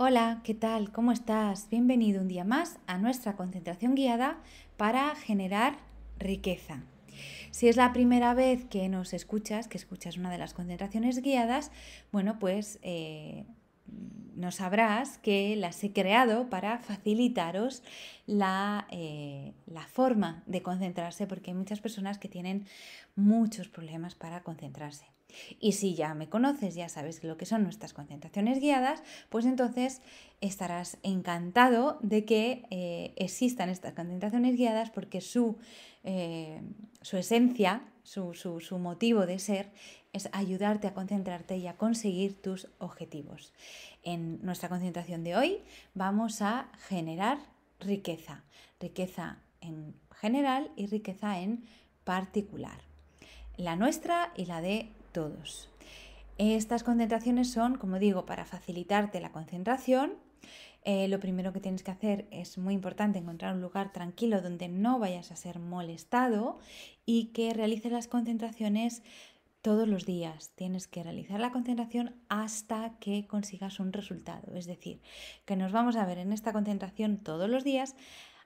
Hola, ¿qué tal? ¿Cómo estás? Bienvenido un día más a nuestra concentración guiada para generar riqueza. Si es la primera vez que nos escuchas, que escuchas una de las concentraciones guiadas, bueno, pues eh, no sabrás que las he creado para facilitaros la, eh, la, forma de concentrarse, porque hay muchas personas que tienen muchos problemas para concentrarse. Y si ya me conoces, ya sabes lo que son nuestras concentraciones guiadas, pues entonces estarás encantado de que eh, existan estas concentraciones guiadas porque su, eh, su esencia, su, su motivo de ser es ayudarte a concentrarte y a conseguir tus objetivos. En nuestra concentración de hoy vamos a generar riqueza, riqueza en general y riqueza en particular, la nuestra y la de todos. Estas concentraciones son, como digo, para facilitarte la concentración. Eh, lo primero que tienes que hacer es muy importante encontrar un lugar tranquilo donde no vayas a ser molestado y que realices las concentraciones todos los días. Tienes que realizar la concentración hasta que consigas un resultado. Es decir, que nos vamos a ver en esta concentración todos los días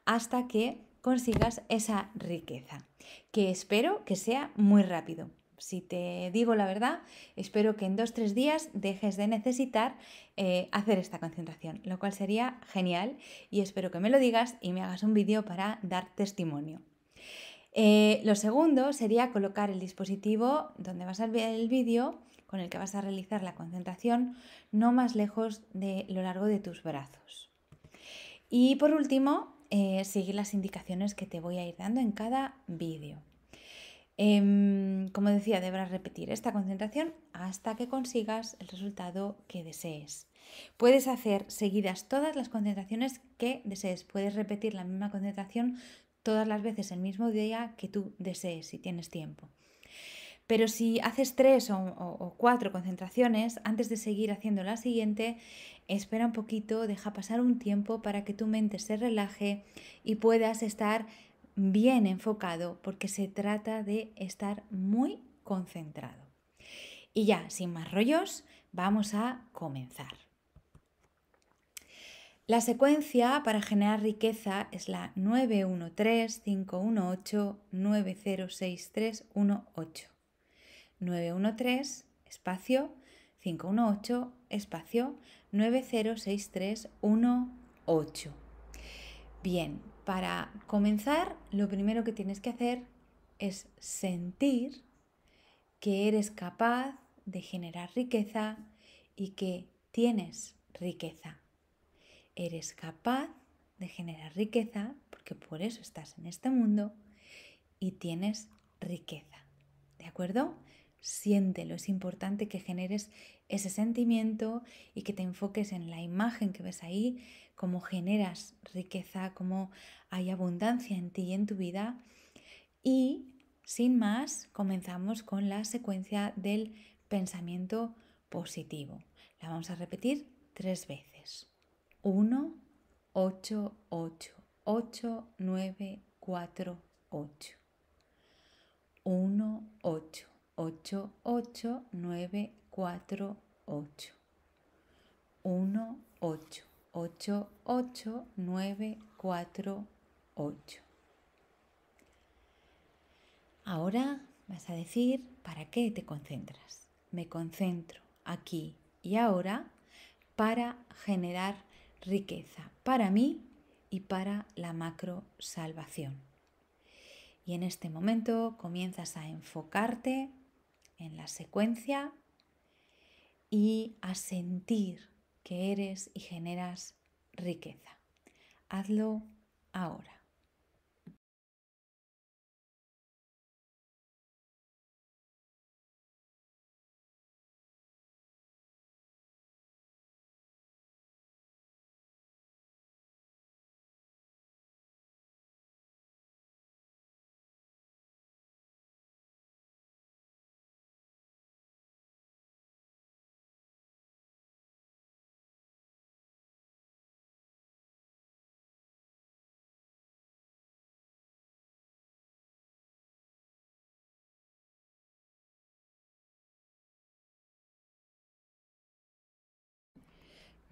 hasta que consigas esa riqueza, que espero que sea muy rápido. Si te digo la verdad, espero que en dos o tres días dejes de necesitar eh, hacer esta concentración, lo cual sería genial y espero que me lo digas y me hagas un vídeo para dar testimonio. Eh, lo segundo sería colocar el dispositivo donde vas a ver el vídeo con el que vas a realizar la concentración no más lejos de lo largo de tus brazos. Y por último, eh, seguir las indicaciones que te voy a ir dando en cada vídeo. Em, como decía, deberás repetir esta concentración hasta que consigas el resultado que desees. Puedes hacer seguidas todas las concentraciones que desees. Puedes repetir la misma concentración todas las veces el mismo día que tú desees, si tienes tiempo. Pero si haces tres o, cuatro concentraciones, antes de seguir haciendo la siguiente, espera un poquito, deja pasar un tiempo para que tu mente se relaje y puedas estar bien enfocado porque se trata de estar muy concentrado. Y ya, sin más rollos, vamos a comenzar. La secuencia para generar riqueza es la 913-518-906318. 913 espacio 518 espacio 906318. Bien, para comenzar, lo primero que tienes que hacer es sentir que eres capaz de generar riqueza y que tienes riqueza. Eres capaz de generar riqueza porque por eso estás en este mundo y tienes riqueza. ¿De acuerdo? Siéntelo, es importante que generes ese sentimiento y que te enfoques en la imagen que ves ahí, cómo generas riqueza, cómo hay abundancia en ti y en tu vida. Y sin más, comenzamos con la secuencia del pensamiento positivo. La vamos a repetir tres veces. 1, 8, 8, 8, 9, 4, 8. 1, 8, 8, 8, 9, 4, 8. 1, 8, 8, 8, 9, 4, 8. Ahora vas a decir para qué te concentras. Me concentro aquí y ahora para generar riqueza para mí y para la macro salvación. Y en este momento comienzas a enfocarte en la secuencia y a sentir que eres y generas riqueza. Hazlo ahora.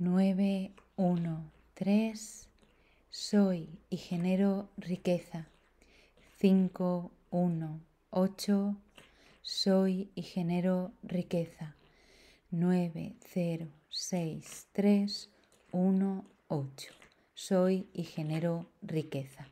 9, 1, 3, soy y genero riqueza. 5, 1, 8, soy y genero riqueza. 9, 0, 6, 3, 1, 8. Soy y genero riqueza.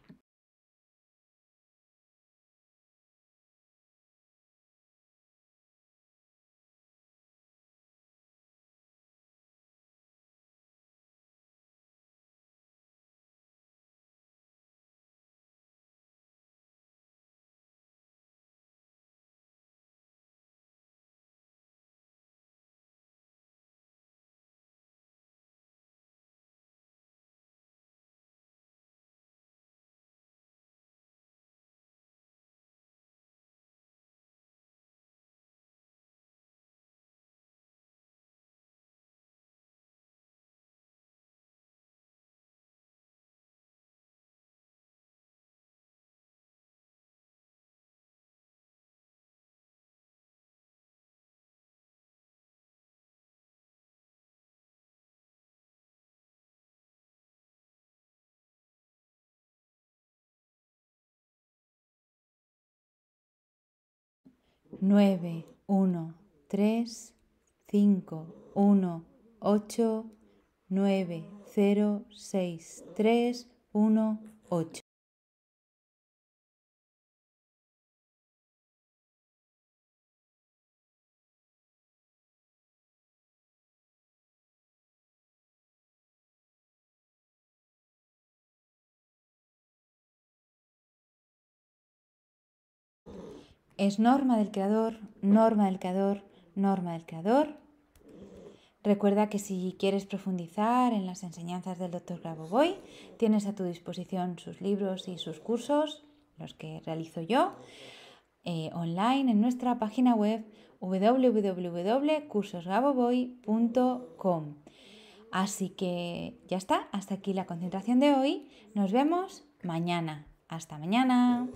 9, 1, 3, 5, 1, 8, 9, 0, 6, 3, 1, 8. Es norma del creador, norma del creador, norma del creador. Recuerda que si quieres profundizar en las enseñanzas del Dr. Grabovoi, tienes a tu disposición sus libros y sus cursos, los que realizo yo, eh, online en nuestra página web www.cursosgaboboy.com. Así que ya está, hasta aquí la concentración de hoy. Nos vemos mañana. Hasta mañana.